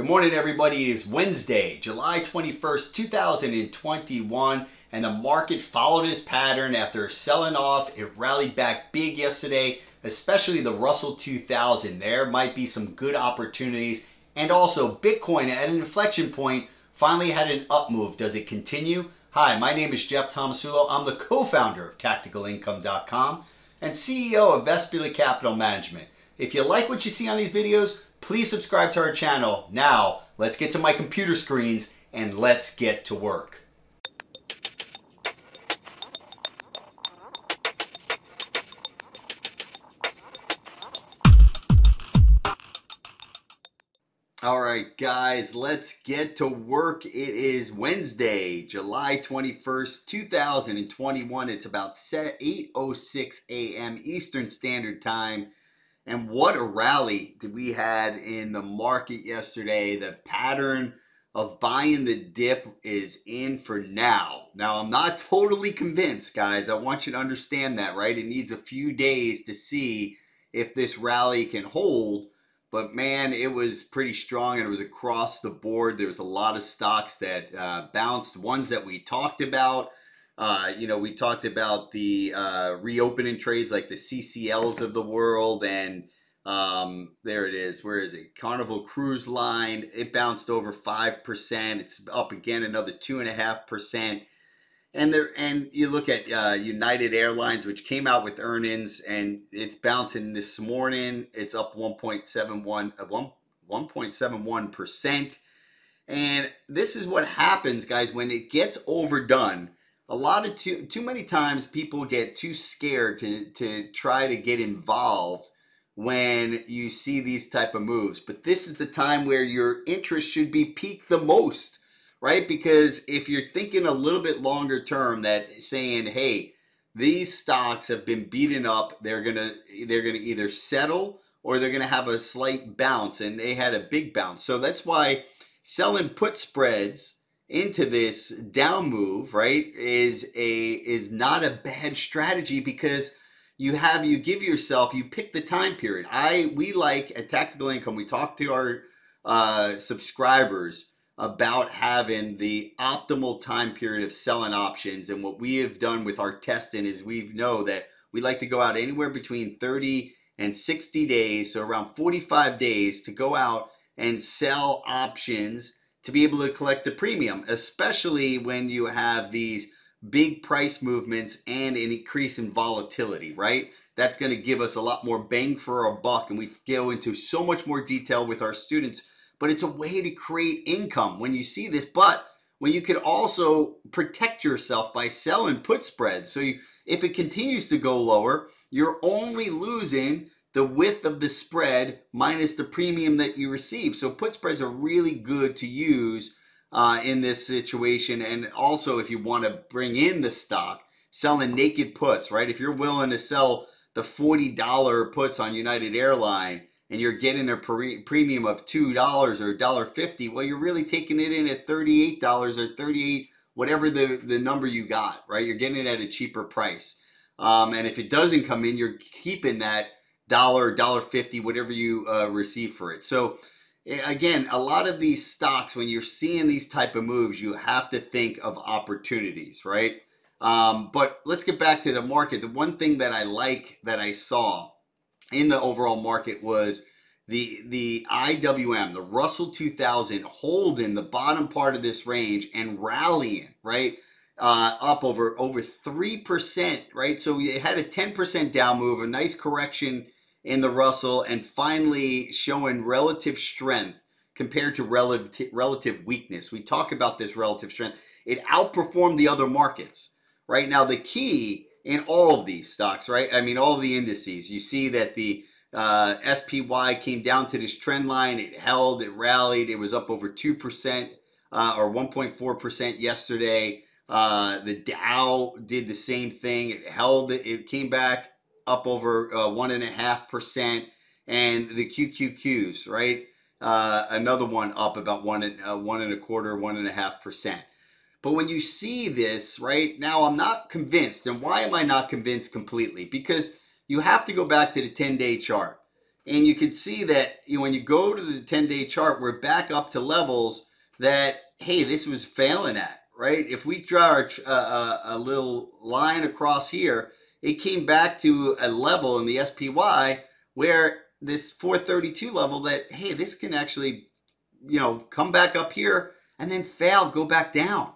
Good morning, everybody. It is Wednesday, July 21st, 2021, and the market followed its pattern after selling off. It rallied back big yesterday, especially the Russell 2000. There might be some good opportunities, and also Bitcoin at an inflection point finally had an up move. Does it continue? Hi, my name is Jeff Tomasulo. I'm the co founder of TacticalIncome.com and CEO of Vespula Capital Management. If you like what you see on these videos, please subscribe to our channel. Now, let's get to my computer screens and let's get to work. All right, guys, let's get to work. It is Wednesday, July 21st, 2021. It's about 8.06 a.m. Eastern Standard Time. And what a rally that we had in the market yesterday. The pattern of buying the dip is in for now. Now, I'm not totally convinced, guys. I want you to understand that, right? It needs a few days to see if this rally can hold. But man, it was pretty strong and it was across the board. There was a lot of stocks that uh, bounced, ones that we talked about uh, you know, we talked about the uh, reopening trades like the CCLs of the world, and um, there it is. Where is it? Carnival Cruise Line. It bounced over five percent. It's up again another two and there, and you look at uh, United Airlines, which came out with earnings, and it's bouncing this morning. It's up 1.71, uh, 1, 1.71 percent. And this is what happens, guys, when it gets overdone a lot of too too many times people get too scared to to try to get involved when you see these type of moves. But this is the time where your interest should be piqued the most right? Because if you're thinking a little bit longer term that saying hey these stocks have been beaten up they're gonna they're gonna either settle or they're gonna have a slight bounce and they had a big bounce. So that's why selling put spreads into this down move, right, is a is not a bad strategy because you have you give yourself you pick the time period. I we like at Tactical Income we talk to our uh, subscribers about having the optimal time period of selling options and what we have done with our testing is we know that we like to go out anywhere between 30 and 60 days so around 45 days to go out and sell options to be able to collect the premium, especially when you have these big price movements and an increase in volatility, right? That's going to give us a lot more bang for our buck. And we go into so much more detail with our students, but it's a way to create income when you see this. But when you could also protect yourself by selling put spreads. So you, if it continues to go lower, you're only losing the width of the spread minus the premium that you receive. So put spreads are really good to use uh, in this situation. And also, if you want to bring in the stock, selling naked puts, right? If you're willing to sell the $40 puts on United Airline and you're getting a pre- premium of $2 or $1.50, well, you're really taking it in at $38 or 38 whatever the, the number you got, right? You're getting it at a cheaper price. Um, and if it doesn't come in, you're keeping that dollar, dollar fifty, whatever you uh, receive for it. So again, a lot of these stocks, when you're seeing these type of moves, you have to think of opportunities, right? Um, but let's get back to the market. The one thing that I like that I saw in the overall market was the the IWM, the Russell 2000, holding the bottom part of this range and rallying, right? Uh, up over over three percent, right? So it had a ten percent down move, a nice correction in the Russell and finally showing relative strength compared to relative relative weakness. We talk about this relative strength. It outperformed the other markets. Right now, the key in all of these stocks, right? I mean, all the indices. You see that the uh, SPY came down to this trend line. It held. It rallied. It was up over two percent uh, or 1.4 percent yesterday. Uh, the Dow did the same thing. It held. It came back up over uh, one and a half percent, and the QQQs, right? Uh, another one up about one and uh, one and a quarter, one and a half percent. But when you see this, right now, I'm not convinced. And why am I not convinced completely? Because you have to go back to the 10 day chart. And you can see that you know, when you go to the 10 day chart, we're back up to levels that, hey, this was failing at, right? If we draw a, a, a little line across here, it came back to a level in the SPY where this 432 level that, hey, this can actually, you know, come back up here and then fail, go back down,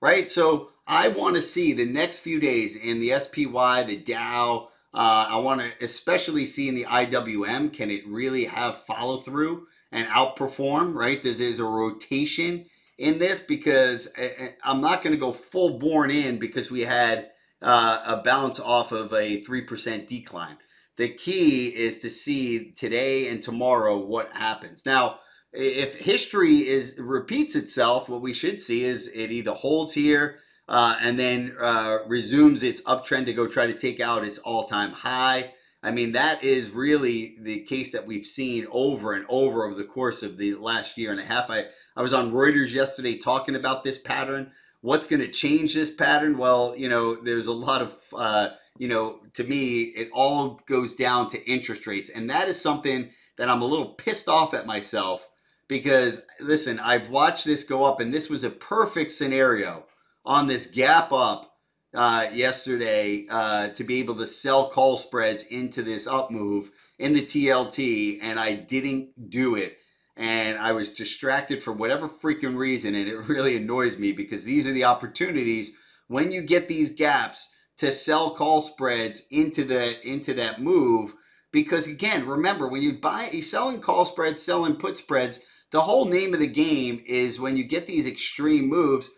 right? So I want to see the next few days in the SPY, the Dow. Uh, I want to especially see in the IWM, can it really have follow through and outperform, right? This is a rotation in this because eh, eh, I'm not going to go full born in because we had uh, a bounce off of a 3% decline. The key is to see today and tomorrow what happens. Now, if history is repeats itself, what we should see is it either holds here uh, and then uh, resumes its uptrend to go try to take out its all-time high. I mean, that is really the case that we've seen over and over over the course of the last year and a half. I, I was on Reuters yesterday talking about this pattern. What's going to change this pattern? Well, you know, there's a lot of, uh, you know, to me, it all goes down to interest rates. And that is something that I'm a little pissed off at myself because listen, I've watched this go up, and this was a perfect scenario on this gap up uh, yesterday uh, to be able to sell call spreads into this up move in the TLT, and I didn't do it. And I was distracted for whatever freaking reason, and it really annoys me because these are the opportunities when you get these gaps to sell call spreads into the into that move. Because again, remember when you buy, you selling call spreads, selling put spreads the whole name of the game is when you get these extreme moves,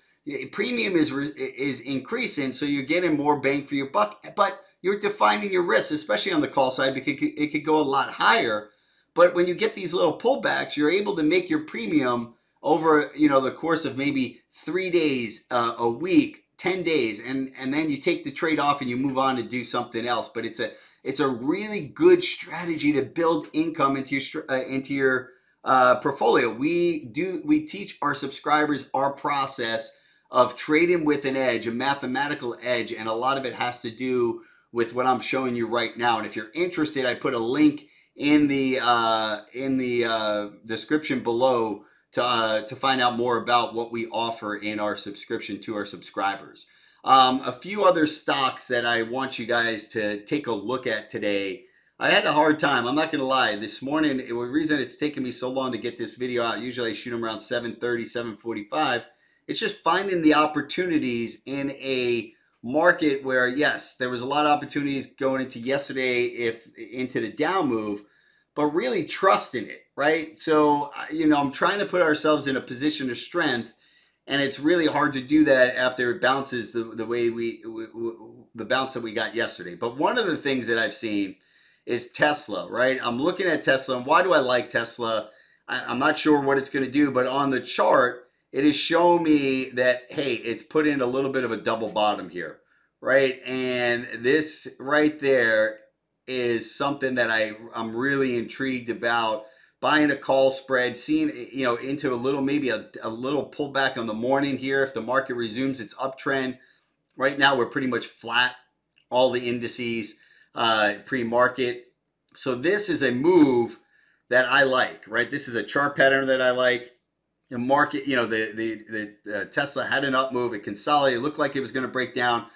premium is is increasing, so you're getting more bang for your buck. But you're defining your risk, especially on the call side, because it could go a lot higher. But when you get these little pullbacks, you're able to make your premium over you know the course of maybe three days, uh, a week, ten days, and and then you take the trade off and you move on to do something else. But it's a it's a really good strategy to build income into your uh, into your uh, portfolio. We do we teach our subscribers our process of trading with an edge, a mathematical edge, and a lot of it has to do with what I'm showing you right now. And if you're interested, I put a link in the uh, in the uh, description below to uh, to find out more about what we offer in our subscription to our subscribers. Um, a few other stocks that I want you guys to take a look at today I had a hard time. I'm not going to lie. This morning, the reason it's taken me so long to get this video out, usually I shoot them around 7.30, 7.45. It's just finding the opportunities in a market where, yes, there was a lot of opportunities going into yesterday if into the down move, but really trusting it, right? So, you know, I'm trying to put ourselves in a position of strength and it's really hard to do that after it bounces the, the way we, we, we the bounce that we got yesterday. But one of the things that I've seen – is Tesla, right? I'm looking at Tesla, and why do I like Tesla? I, am not sure what it's going to do, but on the chart, it is showing me that, hey, it's put in a little bit of a double bottom here, right? And this right there is something that I, I'm really intrigued about. Buying a call spread, seeing, you know, into a little, maybe a, a little pullback on the morning here if the market resumes its uptrend. Right now, we're pretty much flat, all the indices uh, pre-market. So this is a move that I like, right? This is a chart pattern that I like. The market, you know, the the the uh, Tesla had an up move. It consolidated. Looked like it was going to break down.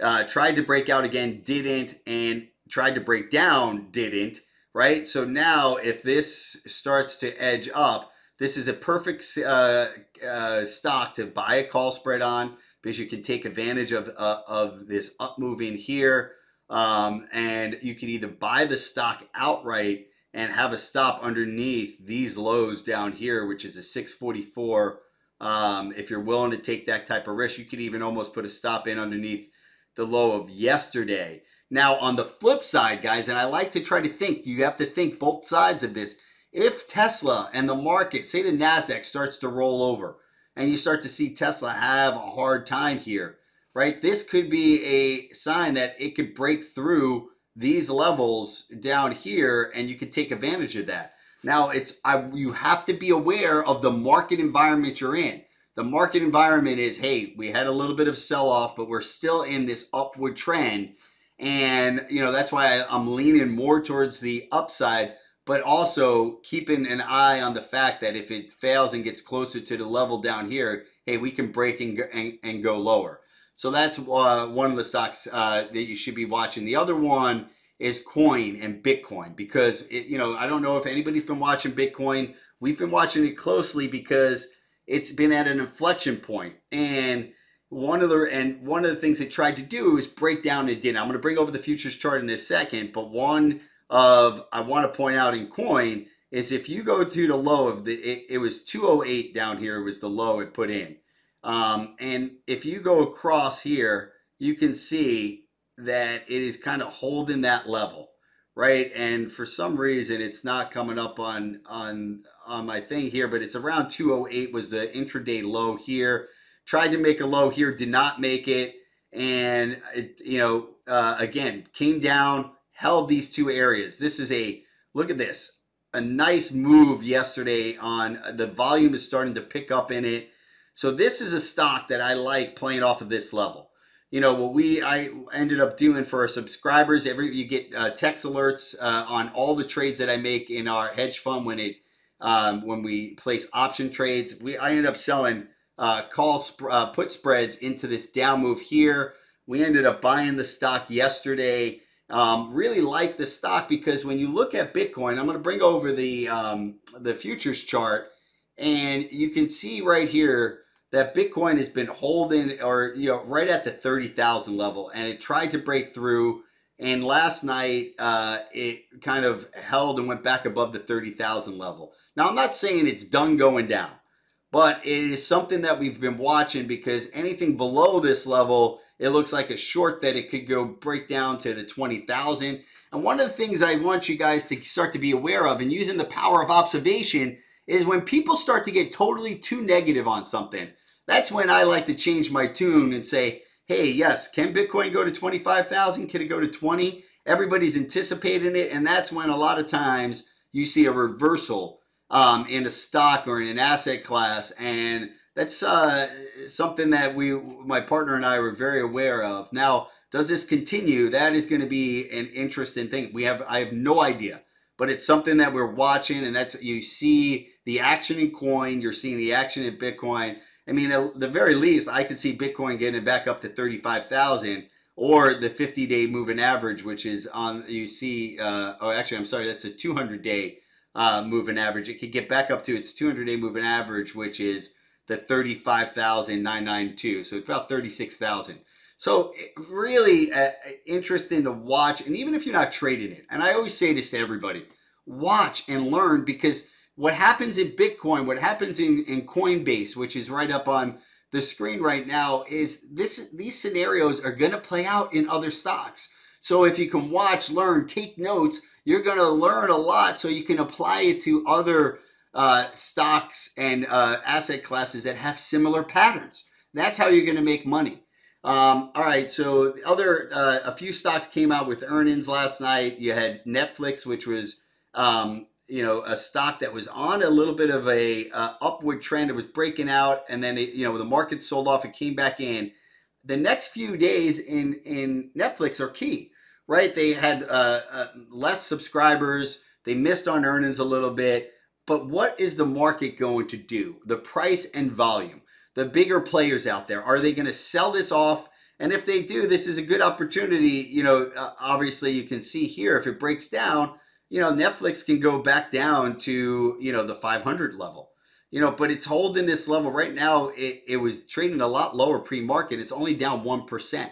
Uh, tried to break out again, didn't, and tried to break down, didn't. Right. So now, if this starts to edge up, this is a perfect uh, uh, stock to buy a call spread on because you can take advantage of uh, of this up move in here. Um, and you can either buy the stock outright and have a stop underneath these lows down here, which is a 644. Um, if you're willing to take that type of risk, you could even almost put a stop in underneath the low of yesterday. Now, on the flip side, guys, and I like to try to think, you have to think both sides of this. If Tesla and the market, say the NASDAQ starts to roll over and you start to see Tesla have a hard time here, right? This could be a sign that it could break through these levels down here and you can take advantage of that. Now, it's I, you have to be aware of the market environment you're in. The market environment is, hey, we had a little bit of sell off, but we're still in this upward trend. And, you know, that's why I'm leaning more towards the upside. but also keeping an eye on the fact that if it fails and gets closer to the level down here, hey, we can break and, and, and go lower. So that's uh, one of the stocks uh, that you should be watching. The other one is coin and Bitcoin because it, you know I don't know if anybody's been watching Bitcoin. We've been watching it closely because it's been at an inflection point and one of the and one of the things they tried to do is break down it did. I'm going to bring over the futures chart in a second, but one of I want to point out in coin is if you go to the low of the it, it was 208 down here It was the low it put in. Um, and if you go across here, you can see that it is kind of holding that level, right? And for some reason, it's not coming up on on on my thing here, but it's around 208 was the intraday low here. Tried to make a low here, did not make it, and it, you know, uh, again, came down, held these two areas. This is a look at this, a nice move yesterday on the volume is starting to pick up in it. So this is a stock that I like playing off of this level you know what we I ended up doing for our subscribers. Every you get uh, text alerts uh, on all the trades that I make in our hedge fund when it um, when we place option trades. We I ended up selling uh, call sp- uh, put spreads into this down move here. We ended up buying the stock yesterday. Um, really like the stock because when you look at Bitcoin, I'm going to bring over the um, the futures chart, and you can see right here that Bitcoin has been holding or you know right at the 30,000 level and it tried to break through and last night uh, it kind of held and went back above the 30,000 level. Now I'm not saying it's done going down, but it is something that we've been watching because anything below this level it looks like a short that it could go break down to the 20,000. And one of the things I want you guys to start to be aware of and using the power of observation is when people start to get totally too negative on something. That's when I like to change my tune and say, hey, yes, can Bitcoin go to 25,000? Can it go to 20? Everybody's anticipating it. And that's when a lot of times you see a reversal um, in a stock or in an asset class. And that's uh, something that we, my partner and I were very aware of. Now, does this continue? That is going to be an interesting thing. We have, I have no idea but it's something that we're watching and that's you see the action in coin you're seeing the action in bitcoin. I mean at the very least i could see bitcoin getting back up to 35000 or the 50 day moving average which is on you see uh, oh actually i'm sorry that's a 200 day uh, moving average. It could get back up to its 200 day moving average which is the 35992 so it's about 36000 so really uh, interesting to watch, and even if you're not trading it, and I always say this to everybody, watch and learn because what happens in Bitcoin, what happens in, in Coinbase, which is right up on the screen right now, is this these scenarios are going to play out in other stocks. So if you can watch, learn, take notes, you're going to learn a lot, so you can apply it to other uh, stocks and uh, asset classes that have similar patterns. That's how you're going to make money. Um, all right, so other uh, a few stocks came out with earnings last night. You had Netflix, which was um, you know a stock that was on a little bit of a uh, upward trend. It was breaking out, and then it, you know the market sold off. It came back in. The next few days in in Netflix are key, right? They had uh, uh less subscribers. They missed on earnings a little bit. But what is the market going to do? The price and volume the bigger players out there? Are they going to sell this off? And if they do, this is a good opportunity. You know, uh, obviously, you can see here if it breaks down, you know, Netflix can go back down to, you know, the 500 level. You know, but it's holding this level right now. It, it was trading a lot lower pre market. It's only down 1%.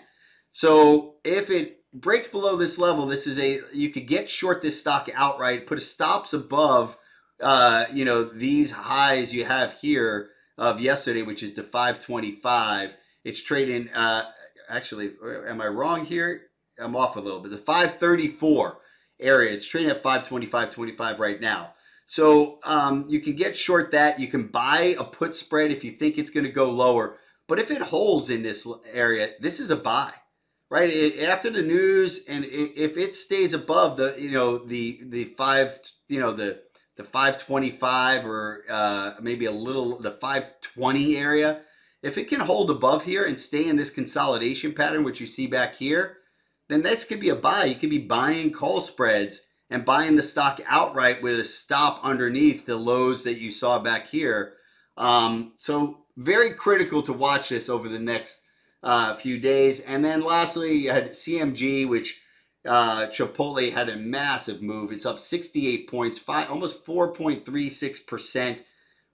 So if it breaks below this level, this is a, you could get short this stock outright, put a stops above, uh, you know, these highs you have here of yesterday, which is the 525. It's trading, uh, actually, am I wrong here? I'm off a little bit. The 534 area, it's trading at 525.25 right now. So um, you can get short that. You can buy a put spread if you think it's going to go lower. But if it holds in this area, this is a buy, right? After the news, and if it stays above the, you know, the the five, you know, the the 525 or uh, maybe a little the 520 area. If it can hold above here and stay in this consolidation pattern, which you see back here, then this could be a buy. You could be buying call spreads and buying the stock outright with a stop underneath the lows that you saw back here. Um, so very critical to watch this over the next uh, few days. And then lastly, you had CMG, which uh, Chipotle had a massive move. It's up 68 points, five, almost 4.36%.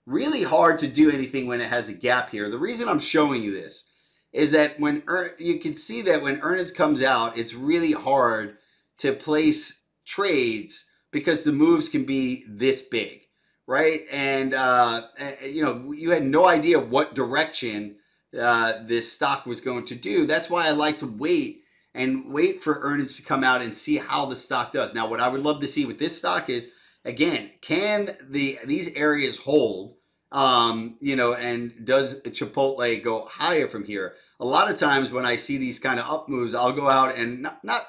Really hard to do anything when it has a gap here. The reason I'm showing you this is that when you can see that when earnings comes out, it's really hard to place trades because the moves can be this big, right? And uh, you know, you had no idea what direction uh, this stock was going to do. That's why I like to wait and wait for earnings to come out and see how the stock does. Now, what I would love to see with this stock is again, can the these areas hold? Um, you know, and does Chipotle go higher from here? A lot of times when I see these kind of up moves, I'll go out and not, not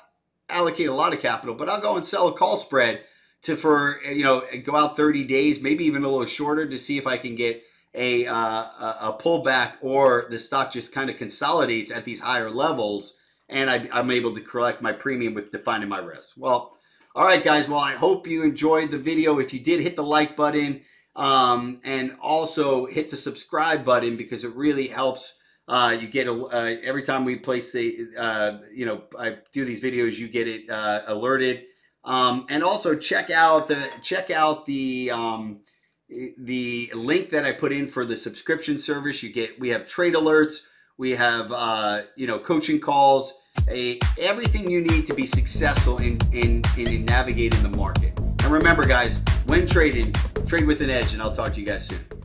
allocate a lot of capital, but I'll go and sell a call spread to for you know go out 30 days, maybe even a little shorter to see if I can get a uh, a pullback or the stock just kind of consolidates at these higher levels, and I, I'm able to collect my premium with defining my risk. Well, all right, guys. Well, I hope you enjoyed the video. If you did, hit the like button um, and also hit the subscribe button because it really helps uh, you get a, uh, every time we place the, uh, you know, I do these videos, you get it uh, alerted. Um, and also check out the check out the um, the link that I put in for the subscription service. You get we have trade alerts, we have uh, you know coaching calls, a, everything you need to be successful in, in in navigating the market. And remember, guys, when trading, trade with an edge. And I'll talk to you guys soon.